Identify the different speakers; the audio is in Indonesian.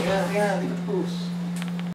Speaker 1: Ya, ya, terus